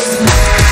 Peace.